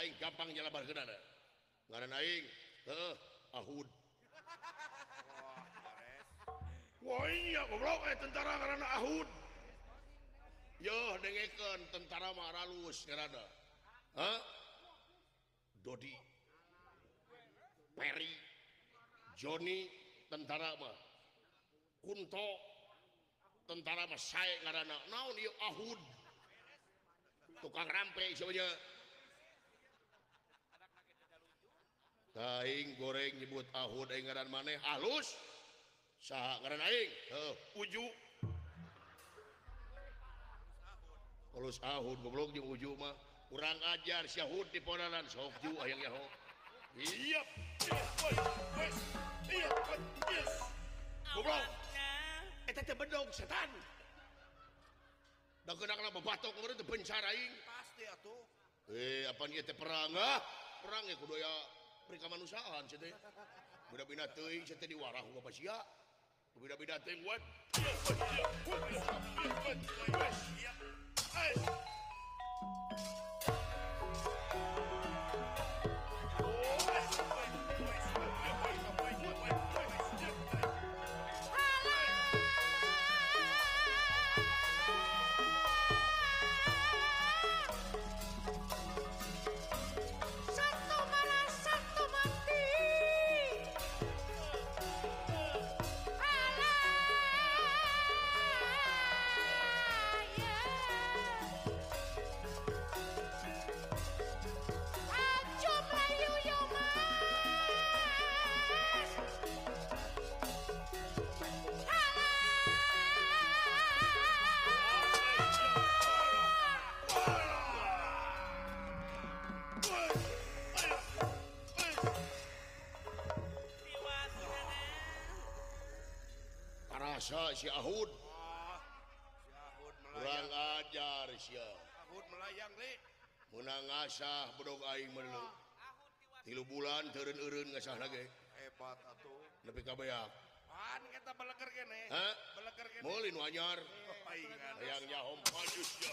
Aing gampang jalabar ke dana ngaran Aing heuh ahud wah iya goblok eh tentara ngaranna ahud yo dengekeun tentara mah ralus ngaranna hah? Dodi. Perry. Joni tentara mah. Kunto tentara mah sae ngaranna naon ieu ahud tukang rampe sebenarnya Aing goreng nyebut ahun aing ngaran maneh halus. Saha ngaran aing? Heuh. Uju. Halus ahud goblok jeung uju mah. Kurang ajar si Ahud di ponanan sok ju hayang yaho. Iya. Iya. Yes goblok. Eh, Eta teh bedog setan. Da kena bebatok kemarin teu pencar aing. Pasti atuh. Eh apa ieu teh perang ah? Perang ya kudu ya. perikamanusaan beda-beda teuing teh. Di warah bapak sia? Beda-beda teuing what syahud. Kurang ajar menang ngasah bedog aing melu tilu bulan turun urun ngasah lagi. Hebat atuh. Lebih kabayak pan kita beleker kene? Beleker kene. Mulin wanyar hayang nyahom panjus ya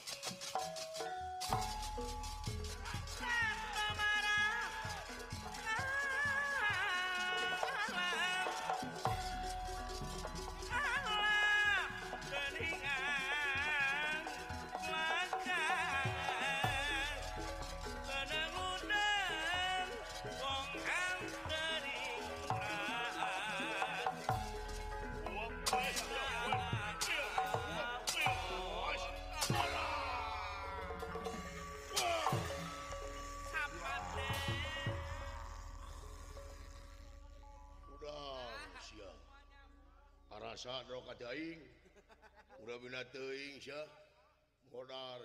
biasa doing udah bin teing modar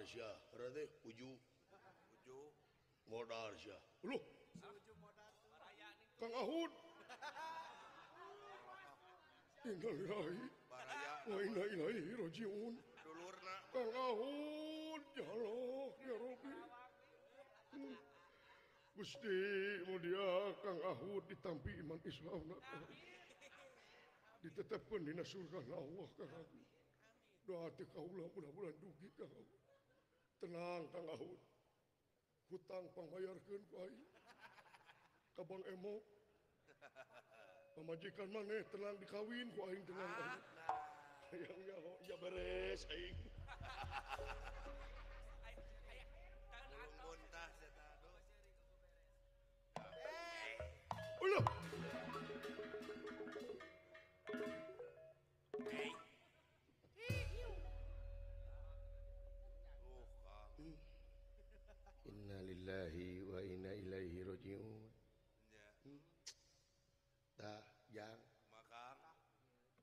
uju. Modar loh. Kang Ahud. Innalillahi wa inna ilaihi rajiun. Dulurna Kang Ahud. Ya Allah ya Rabbi. Gusti mulia Kang Ahud ditampi iman Islam Amin. ditetapkan di surga Allah doa mudah-mudahan dugi kau. Tenang tanggaun hutang pengbayarkan Kabang Emo. Pamajikan maneh tenang dikawin kuing tenang yang beres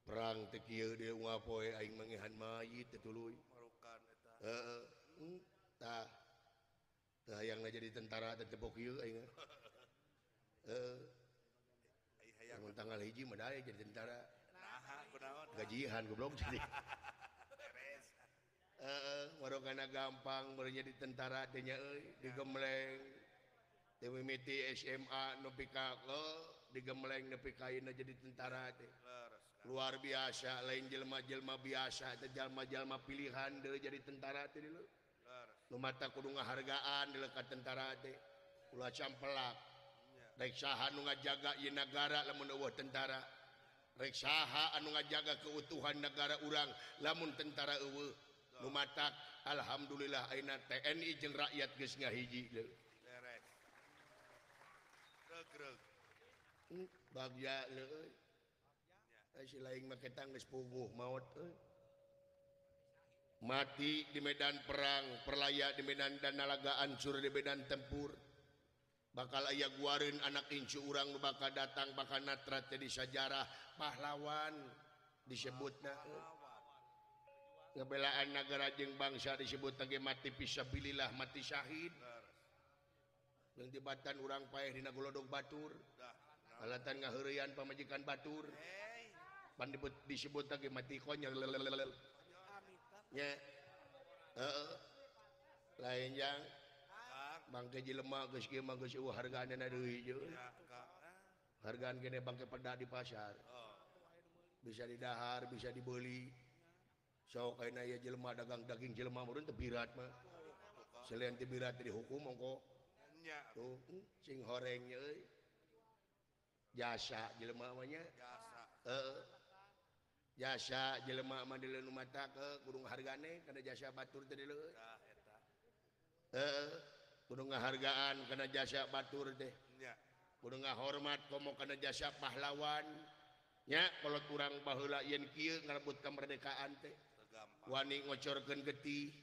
perang tekiu dia ngapoe aing mangihan mayit tetului marokan eta. Heeh. Hmm, tah. Tah yang jadi tentara tetepok ieu aing. Heeh. Ai hayang. Mun tanggal hiji medaya jadi tentara. Naha kunaon. Gajihan goblok jadi. Beres. Heeh marokana gampang mun jadi tentara teh nya euy digemleng Dewi mimiti SMA nepi ka digemleng nepi ka jadi tentara teh. luar biasa lain jelma-jelma biasa jalma-jalma pilihan dari jadi tentara dulu. Mata kudu ngahargaan dilekat tentara pula campelak reksaha anu ngajaga ieu negara lamun tentara. Reksaha anu ngajaga keutuhan negara urang lamun tentara eueuh. Mata Alhamdulillah Aina TNI jeung rakyat gesnya hiji bagian si lain maketang geus puguh maut eh. mati di medan perang perlaya di medan dan nalaga ancur di medan tempur bakal aya guarin anak incu orang bakal datang bakal natrat jadi sejarah pahlawan disebut na eh. ngebelaan negara jeng bangsa disebut lagi mati pisabilillah mati syahid yang dibatan urang payah di nagolodog batur alatan ngahurian pemajikan batur eh. disebut disebut lagi matikonya uh, lain yang bangkeji lemak guys gimana guys geus hargaan yang ada hijau hargaan gede bangke peda di pasar. Oh. Bisa didahar bisa dibeli. Sok ayeuna ya jelema dagang daging jelema jelma teu birat mah. Selain tebirat dari hukum mongko. Tuh hmm, sing horengnya jasa jelema mah nya. Jasa. Heeh. jasa jelema Madilenu mata ke kudu ngahargane kana jasa Batur teh dileuh. Tah eta. Heeh. Kudu ngahargaan kana jasa Batur teh. Nya. Kudu ngahormat komo kana jasa pahlawan. Nya, kalau kurang baheula yen kieu ngarebut kemerdekaan teh wani ngocorkeun getih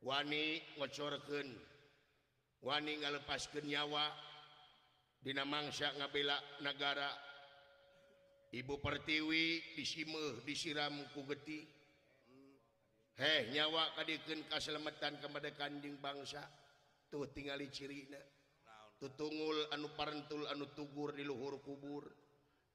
wani ngocorkeun wani ngalepaskeun nyawa dina mangsa ngabela negara Ibu Pertiwi disimeh disiram ku getih heh nyawa kadiken kaselamatan kepada kanjing bangsa. Tuh tingali cirina. Tutungul anu parentul anu tugur di luhur kubur.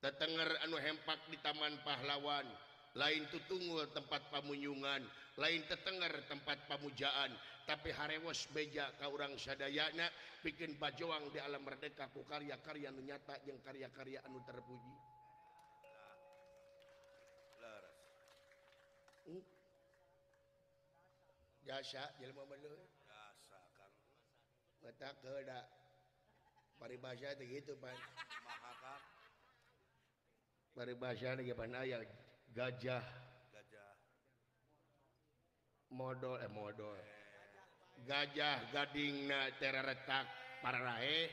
Tetenger anu hempak di taman pahlawan. Lain tutungul tempat pamunyungan lain tetenger tempat pamujaan. Tapi harewos beja ka urang sadayana bikin bajoang di alam merdeka ku karya-karya nu nyata jeung karya-karya anu terpuji. Jasa jelma bener jasa kan letak ke paribasa itu gitu pan paribasa ini gimana ya gajah. Gajah. Modal eh modal gajah gading na tereretak para rahe.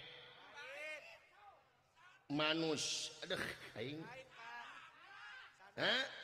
Manus aduh aing. Hah?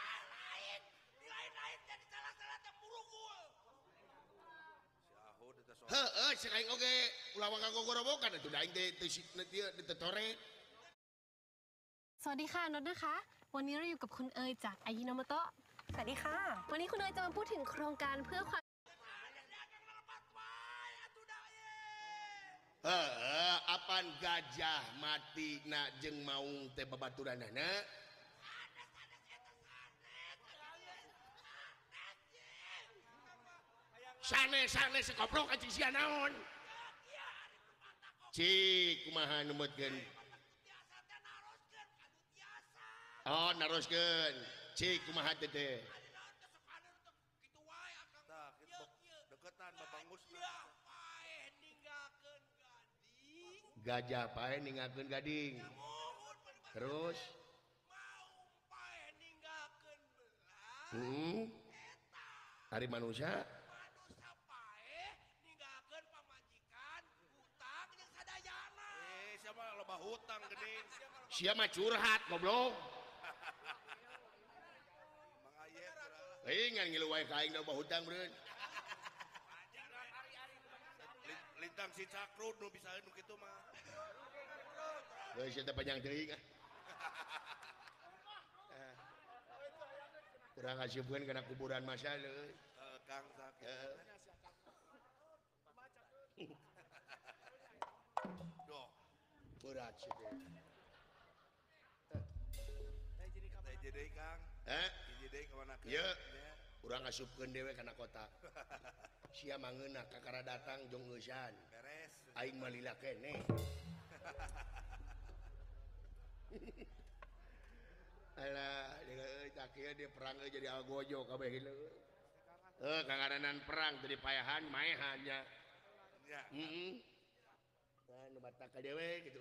Heeh, cek aing oge ulah kanggo gorobokan atuh da aing teh teu si- teu teu tore. สวัสดีค่ะนดนะคะ วันนี้เราอยู่กับคุณเอยจากอายิโนโมโตะสวัสดีค่ะ วันนี้คุณเอยจะมาพูดถึงโครงการเพื่อความ Heeh, apan gajah mati na jeung maung teh babaturanana. sanes-sanes goblok anjing sia naon cik kumaha numutkeun? Oh naroskeun cik kumaha teh teh? Gajah pae ninggalkeun gading. Terus? Mau pae ninggalkeun belas hmm? Hari manusia? hutang gede mah curhat goblok Ingat ngiluwai kain dah hutang beren. Lintang si cakrut nu bisa nu kitu mah. Geus eta panjang teuing. Ah. Kurang asupkeun kana kuburan masa leuy. Eh, Kang sakit. Eh. berat sih urang asupkan dewe kana kota. Si mengenak kakara datang jong eusan. Beres. Aing mah Malila kene. Alah, dia, dia perang jadi algojo kabeh Eh, kangaranan perang jadi payahan maehannya. Ya. Mm -mm. bata dewek gitu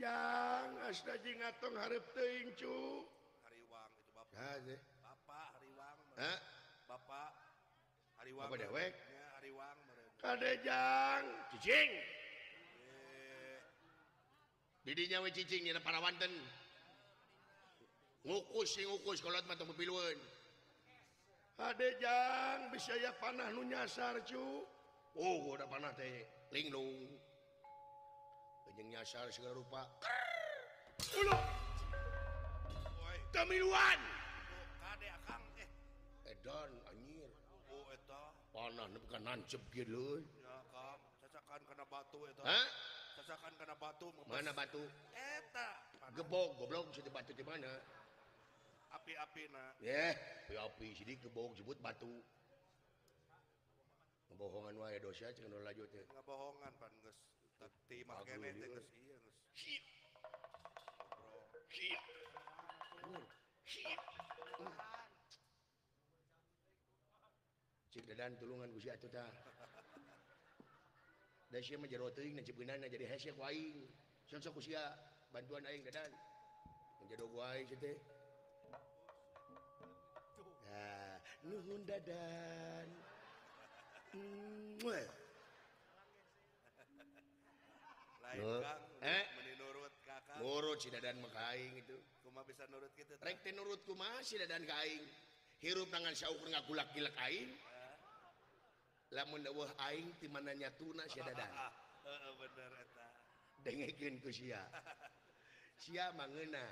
jangan ngatong hareup teuing cu. Hariwang itu bapak. Nah, bapak hariwang eh? bapak hariwang bapak dewek? Ya, hariwang kadejang cicing. Eh, didinya we cicing dina parawanten ngukus sing ngukus kolot mah tong pilueun kadejang bisa ya panah nu nyasar cu. Oh, udah panah teh linglung. Anjing nyasar segala rupa. Ulo. Tamiluan. Kade akang eh. eh Edan anjir. Oh eta. Panah nu bukan nancep gitu. Ya kang, cacakan kana batu eta. Hah? Cacakan kana batu. Mempes. Mana batu? Eta. Gebog goblok situ batu di mana? Api-api na. Ya, yeah. api-api sidik gebog sebut batu. Kebohongan wae dosa lanjut teh. ngabohongan pan geus teh ieu. geus ieu. Shit. Cik dadan tulungan gusi atuh tah. Da sia mah jero teuing na cepeunana jadi hese ku aing. Sok sia bantuan aing dadan. Menjado ku aing teh. Nah, nuhun dadan. Eh. dan makaing itu. Bisa nurut kitu trek teu nurut kumaha si dadan ka aing hirup tangan saukur ngagulak-gilak aing. Eh. Lamun eueuh aing ti mana nyatuna si dadan. Bener eta. Dengekeun ku sia. Sia mangeuna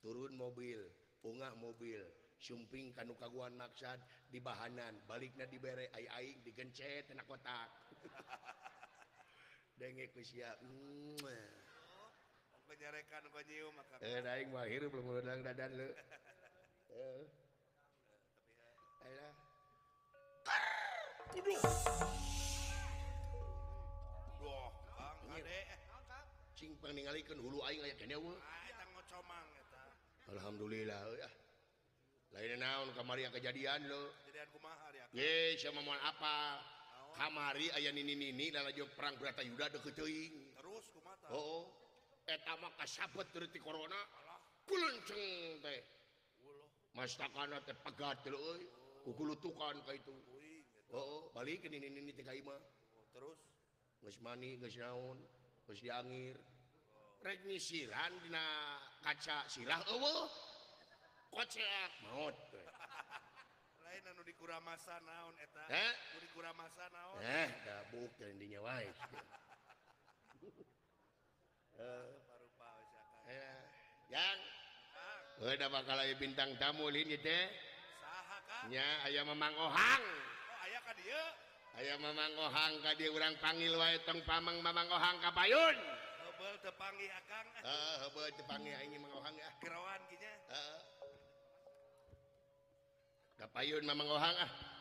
turun mobil ungah mobil. sumping kanu kaguan maksad di bahanan. Baliknya diberre ay-aik digencet enak kotak denge ku sia. siap penyerekan oh, kau nyium maka eh aing mah hirup lu ngudang dadan lu. Eh. Ayolah. Kudu Duh, bang ade. Cing pengalikeun hulu aing aya kene we ah eta ngocomang eta. Alhamdulillah euy ah lain naon kamari yang kejadian lo. Ye mah mau apa? Kamari aya nini nini lalajo jauh perang berata yuda teuing. terus kumata oh etama kasabet dari corona. Kulenceng teh. Mas Mastakana teh pegat lo oi kukulutukan ka itu. Oh balik ke nini nini tiga ima terus? Geus mani geus naon geus diangir. Rek dina kaca silah eueuh. maut eh. lain anu di kuramasa naon eta? Eh? di Kuramasa naon? Eh da buk dan dinya wae eh rupa eh yang Heuh da bakal aya bintang tamu lini ieu teh. Saha Kang? nya aya Mamang Ohang. Oh aya ka dieu aya Mamang Ohang ka dieu urang panggil wae tong pamang Mamang Ohang ka payun. Heubeuh teu panggih akang. Heeh heubeuh teu panggih aing Mamang Ohang ya. Kerawan kinya. heeh Kapayon mamangahang ah.